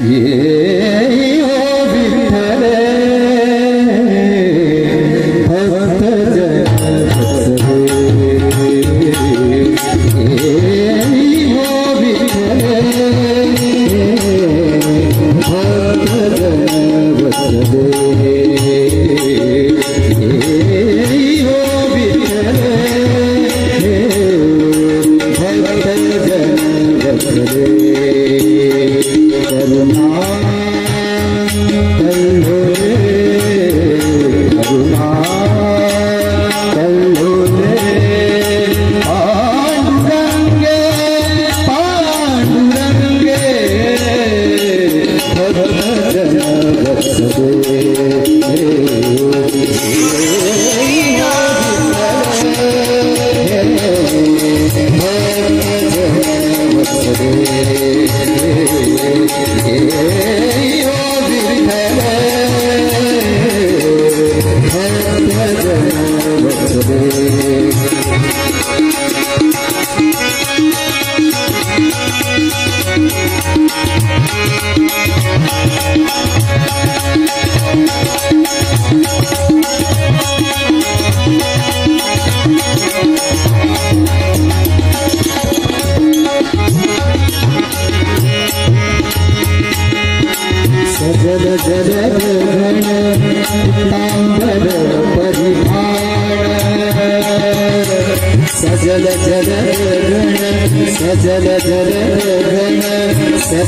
Yeah.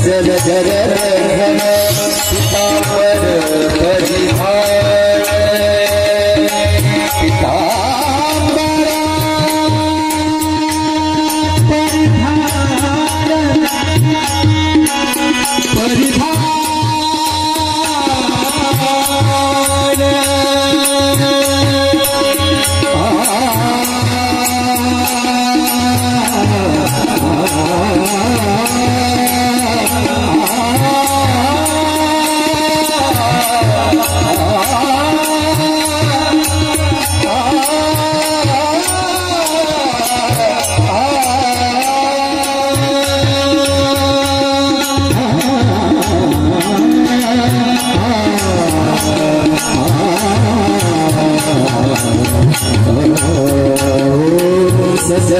गण सजल जल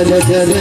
सजल जल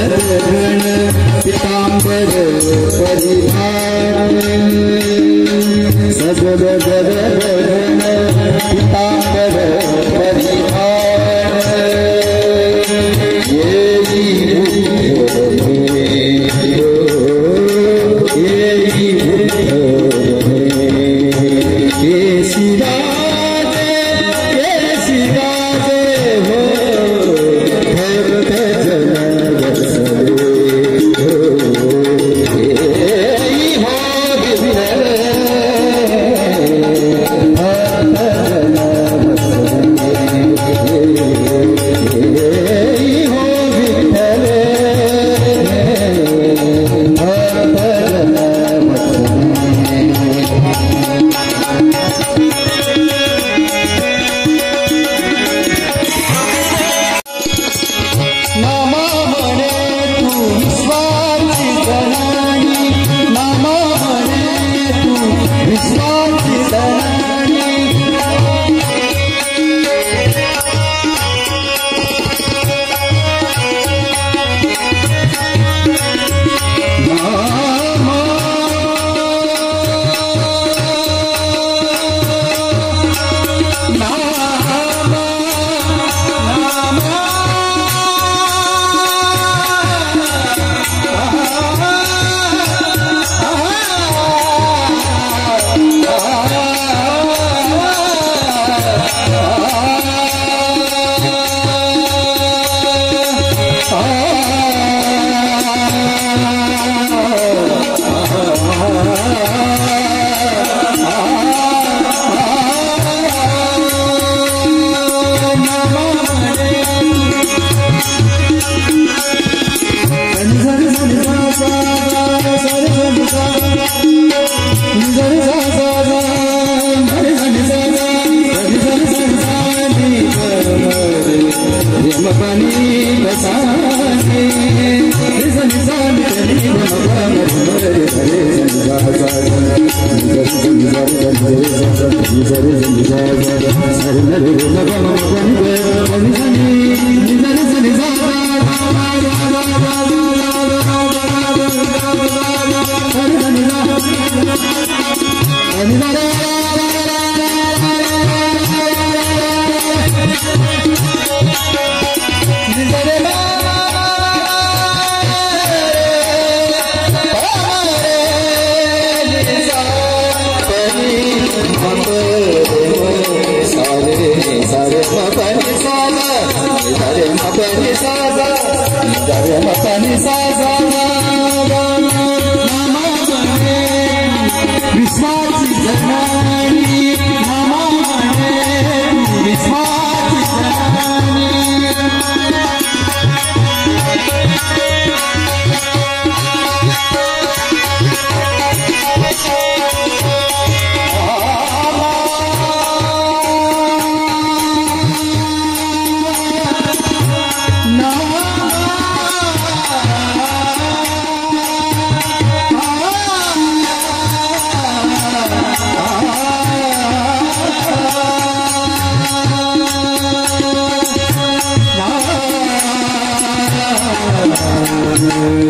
Oh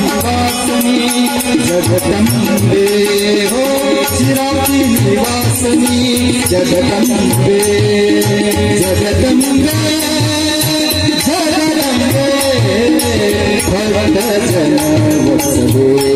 निवासनी जगदम्बे हो चिराकी निवासनी जगदम्बे जगदम्बे जगदम्बे भगवत जन वसवे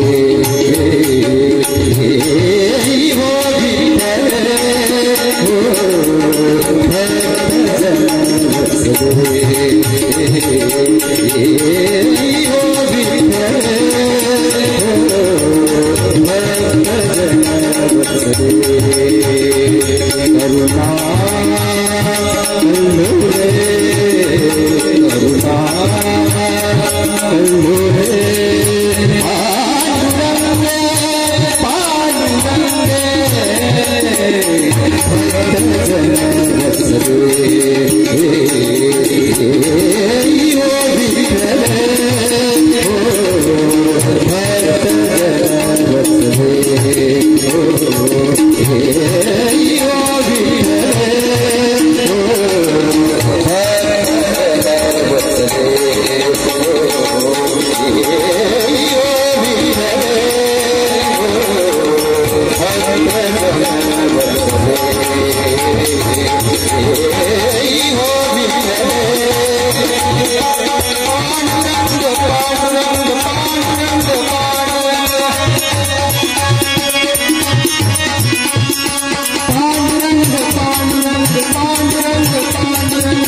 तू तू